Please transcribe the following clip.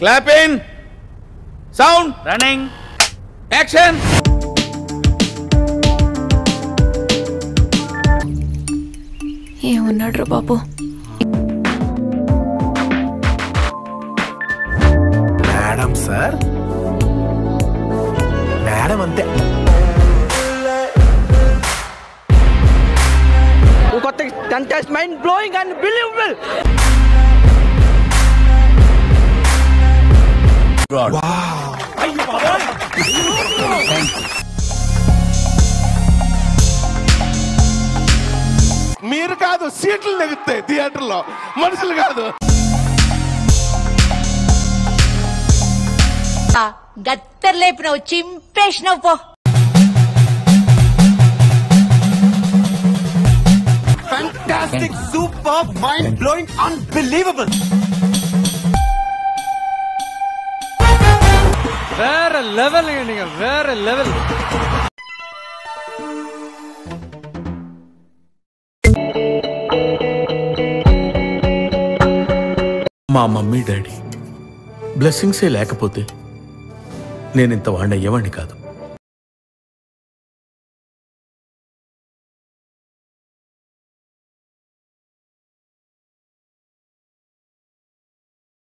Clap in sound running action ఏమన్నాడు రా బాబు? Madam sir. Madam అంతే. కొత్త contest mind blowing unbelievable. మీరు కాదు సీట్లు నెగితే థియేటర్లో. మనుషులు కాదు. గత్తర్ లేపినవు చింపేసినవు పో. Fantastic super mind blowing unbelievable வேற லெவல் நீங்க வேற லெவல் మా మమ్మీ డాడీ బ్లెస్సింగ్సే లేకపోతే నేను ఇంత వాడిని అయ్యేవాడిని కాదు